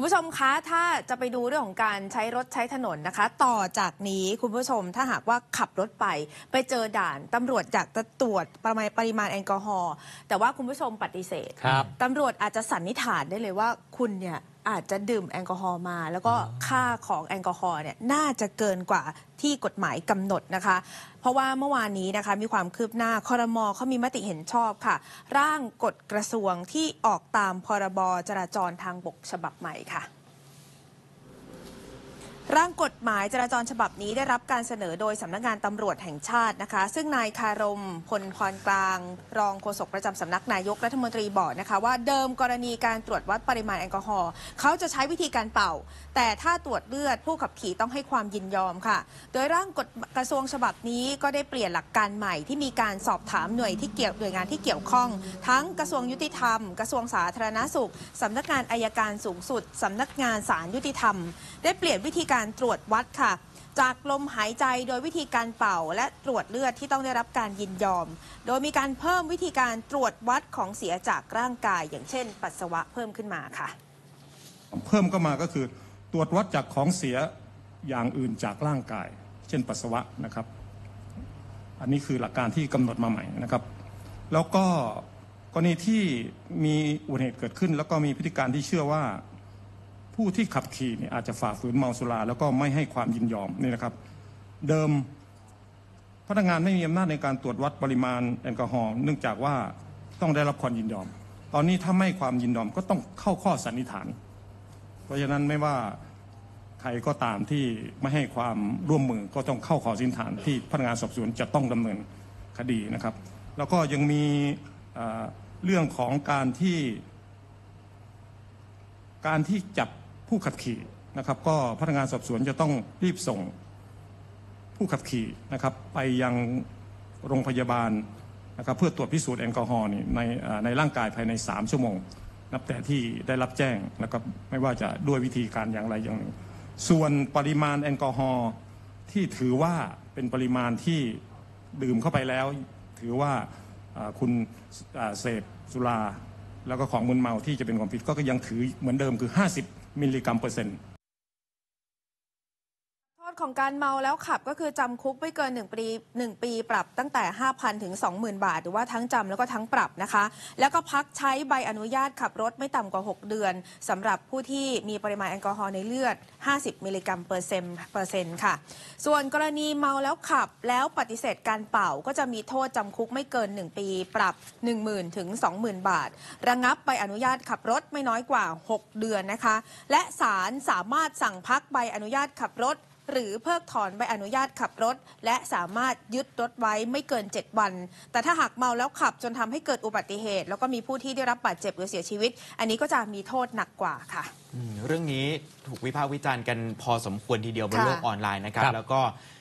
คุณผู้ชมคะถ้าจะไปดูเรื่องของการใช้รถใช้ถนนนะคะ ต่อจากนี้คุณผู้ชมถ้าหากว่าขับรถไป ไปเจอด่านตำรวจอยากจะตรวจประมาณปริมาณแอลกอฮอล์แต่ว่าคุณผู้ชมปฏิเสธครับตำรวจอาจจะสันนิษฐานได้เลยว่าคุณเนี่ย อาจจะดื่มแอลกอฮอล์มา แล้วก็ค่าของแอลกอฮอล์เนี่ยน่าจะเกินกว่าที่กฎหมายกำหนดนะคะ เพราะว่าเมื่อวานนี้นะคะมีความคืบหน้าคอรมอเขามีมติเห็นชอบค่ะ ร่างกฎกระทรวงที่ออกตามพรบจราจรทางบกฉบับใหม่ค่ะ ร่างกฎหมายจราจรฉบับนี้ได้รับการเสนอโดยสำนักงานตำรวจแห่งชาตินะคะ ซึ่งนายคารมพลพรกลาง รองโฆษกประจำสำนักนายกรัฐมนตรีบอกนะคะ ว่าเดิมกรณีการตรวจวัดปริมาณแอลกอฮอล์เขาจะใช้วิธีการเป่า แต่ถ้าตรวจเลือดผู้ขับขี่ต้องให้ความยินยอมค่ะ โดยร่างกฎกระทรวงฉบับนี้ก็ได้เปลี่ยนหลักการใหม่ที่มีการสอบถามหน่วยที่เกี่ยวหน่วยงานที่เกี่ยวข้อง ทั้งกระทรวงยุติธรรม กระทรวงสาธารณสุขสำนักงานอายการสูงสุดสำนักงานศาลยุติธรรม ได้เปลี่ยนวิธีการตรวจวัดค่ะ จากลมหายใจโดยวิธีการเป่า และตรวจเลือดที่ต้องได้รับการยินยอม โดยมีการเพิ่มวิธีการตรวจวัดของเสียจากร่างกาย อย่างเช่น ปัสสาวะเพิ่มขึ้นมาค่ะ เพิ่มเข้ามาก็คือ ตรวจวัดจากของเสียอย่างอื่นจากร่างกาย เช่นปัสสาวะนะครับ อันนี้คือหลักการที่กำหนดมาใหม่นะครับ แล้วก็กรณีที่มีอุบัติเหตุเกิดขึ้น แล้วก็มีพฤติการที่เชื่อว่า ผู้ที่ขับขี่เนี่ยอาจจะฝ่าฝืนเมาสุรา แล้วก็ไม่ให้ความยินยอมนี่นะครับ เดิมพนักงานไม่มีอำนาจในการตรวจวัดปริมาณแอลกอฮอล์เนื่องจากว่าต้องได้รับความยินยอม ตอนนี้ถ้าไม่ความยินยอมก็ต้องเข้าข้อสันนิษฐาน เพราะฉะนั้นไม่ว่าใครก็ตามที่ไม่ให้ความร่วมมือก็ต้องเข้าขอสินฐาน ที่พนักงานสอบสวนจะต้องดำเนินคดีนะครับ แล้วก็ยังมีเรื่องของการที่ การที่จับ ผู้ขับขี่นะครับ ก็พนักงานสอบสวนจะต้องรีบส่งผู้ขับขี่นะครับ ไปยังโรงพยาบาลนะครับ เพื่อตรวจพิสูจน์แอลกอฮอล์นี่ในในร่างกายภายใน 3 ชั่วโมง นับแต่ที่ได้รับแจ้งนะครับไม่ว่าจะด้วยวิธีการอย่างไรอย่างหนึ่ง ส่วนปริมาณแอลกอฮอล์ที่ถือว่าเป็นปริมาณที่ดื่มเข้าไปแล้ว ถือว่าคุณเสพสุราแล้วก็ของมึนเมาที่จะเป็นความผิดก็ยังถือเหมือนเดิมคือ 50 มิลลิกรัมเปอร์เซ็นต์โทษ ของการเมาแล้วขับก็คือจำคุกไม่เกิน 1 ปี 1 ปีปรับตั้งแต่ 5,000 ถึง 20,000 บาท หรือว่าทั้งจำแล้วก็ทั้งปรับนะคะ แล้วก็พักใช้ใบอนุญาตขับรถไม่ต่ำกว่า 6 เดือนสำหรับผู้ที่มีปริมาณแอลกอฮอล์ในเลือด 50 มิลลิกรัมเปอร์เซ็นต์เปอร์เซ็นต์ค่ะ ส่วนกรณีเมาแล้วขับแล้วปฏิเสธการเป่าก็จะมีโทษจำคุกไม่เกิน 1 ปี ปรับ 10,000 ถึง 20,000 บาท ระงับใบอนุญาตขับรถไม่น้อยกว่า 6 เดือนนะคะ และศาลสามารถสั่งพักใบอนุญาตขับรถ หรือเพิกถอนใบอนุญาตขับรถ และสามารถยึดรถไว้ไม่เกิน 7 วัน แต่ถ้าหากเมาแล้วขับจนทำให้เกิดอุบัติเหตุ แล้วก็มีผู้ที่ได้รับบาดเจ็บหรือเสียชีวิต อันนี้ก็จะมีโทษหนักกว่าค่ะอืมเรื่องนี้ถูกวิพากษ์วิจารณ์กันพอสมควรทีเดียวบนค่ะโลกออนไลน์นะครับครับ แล้วก็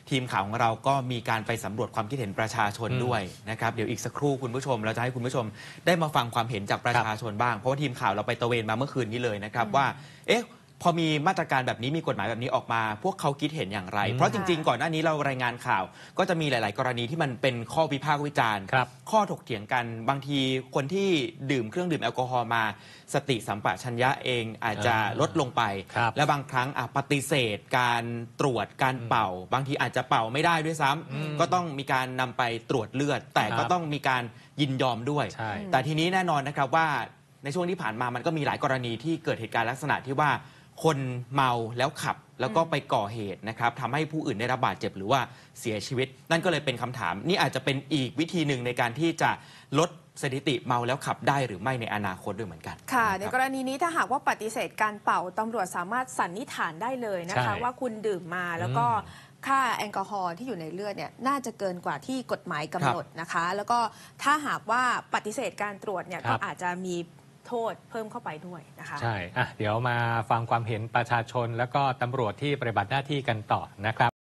ทีมข่าวของเราก็มีการไปสำรวจความคิดเห็นประชาชนอืมด้วยนะครับเดี๋ยวอีกสักครู่คุณผู้ชม เราจะให้คุณผู้ชมได้มาฟังความเห็นจากประชาชนบ้าง เพราะว่าทีมข่าวเราไปตระเวนมาเมื่อคืนนี้เลยนะครับว่า เอ๊ะ พอมีมาตรการแบบนี้มีกฎหมายแบบนี้ออกมา พวกเขาคิดเห็นอย่างไรอืมเพราะจริง ๆ ก่อนหน้านี้เรารายงานข่าว ก็จะมีหลาย ๆ กรณีที่มันเป็นข้อวิพากษ์วิจารณ์ ครับ ข้อถกเถียงกันบางทีคนที่ดื่มเครื่องดื่มแอลกอฮอล์มา สติสัมปชัญญะเองอาจจะอ่าลดลงไป ครับ และบางครั้งอะปฏิเสธ การตรวจการเป่า บางทีอาจจะเป่าไม่ได้ด้วยซ้ำอืมก็ต้องมีการนำไปตรวจเลือด แต่ครับก็ต้องมีการยินยอมด้วย ใช่ แต่ทีนี้แน่นอนนะครับว่าในช่วงที่ผ่านมามันก็มีหลายกรณีที่เกิดเหตุการณ์ลักษณะที่ว่า คนเมาแล้วขับแล้วก็ไปก่อเหตุนะครับทำให้ผู้อื่นได้รับบาดเจ็บหรือว่าเสียชีวิต นั่นก็เลยเป็นคำถาม นี่อาจจะเป็นอีกวิธีหนึ่งในการที่จะลดสถิติเมาแล้วขับได้หรือไม่ในอนาคตด้วยเหมือนกันค่ะนะในครับกรณีนี้ถ้าหากว่าปฏิเสธการเป่าตำรวจสามารถสันนิษฐานได้เลยนะคะใช่ว่าคุณดื่มมาแล้วก็ค่าแอลกอฮอล์ที่อยู่ในเลือดเนี่ยน่าจะเกินกว่าที่กฎหมายกำหนดนะคะ แล้วก็ถ้าหากว่าปฏิเสธการตรวจเนี่ยครัก็บอาจจะมี โทษเพิ่มเข้าไปด้วยนะคะ ใช่อะเดี๋ยวมาฟังความเห็นประชาชน แล้วก็ตำรวจที่ปฏิบัติหน้าที่กันต่อนะครับ